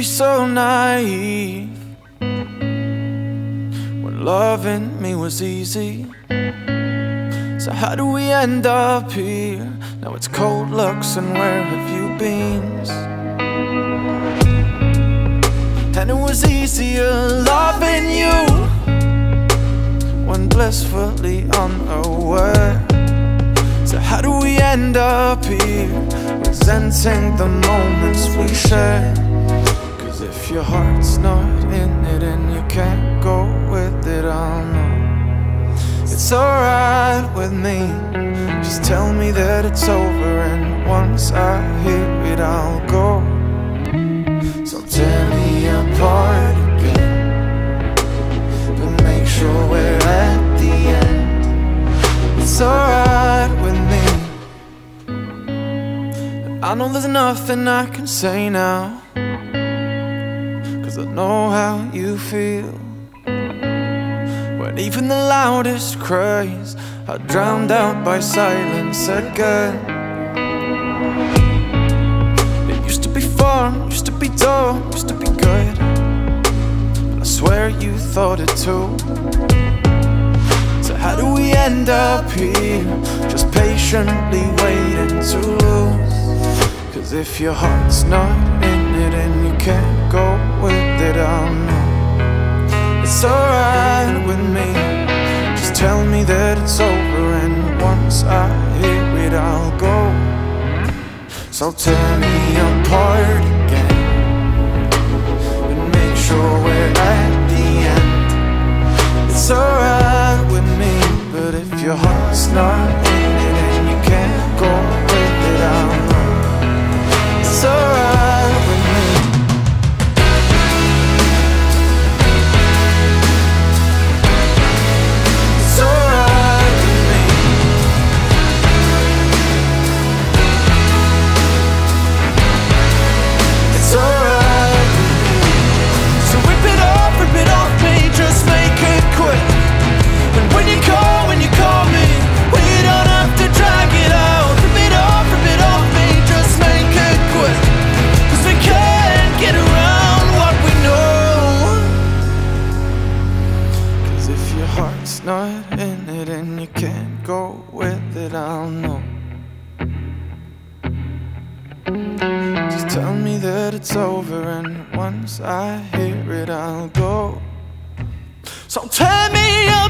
be so naive when loving me was easy. So, how do we end up here? Now it's cold looks, and where have you been? And it was easier loving you when blissfully unaware. So, how do we end up here? Resenting the moments we share. If your heart's not in it and you can't go with it, I'll know. It's alright with me. Just tell me that it's over, and once I hear it, I'll go. So tear me apart again, but make sure we're at the end. It's alright with me. I know there's nothing I can say now, I know how you feel. When even the loudest cries are drowned out by silence again. It used to be fun, used to be dumb, used to be good. I swear you thought it too. So, how do we end up here? Just patiently waiting to lose. Cause if your heart's not in that it's over, and once I hear it, I'll go. So tear me apart again, but make sure we're at the end. It's alright with me, but if your heart's not in it and you can't go with it, I'll know. Just tell me that it's over, and once I hear it, I'll go. So tear me apart.